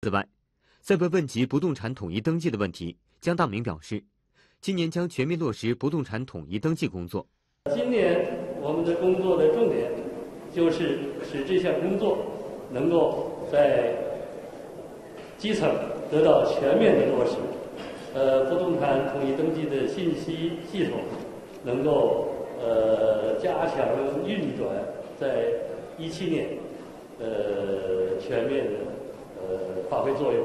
此外，在被问及不动产统一登记的问题，江大明表示，今年将全面落实不动产统一登记工作。今年我们的工作的重点就是使这项工作能够在基层得到全面的落实。呃，不动产统一登记的信息系统能够呃加强运转，在一七年呃全面的呃发挥作用。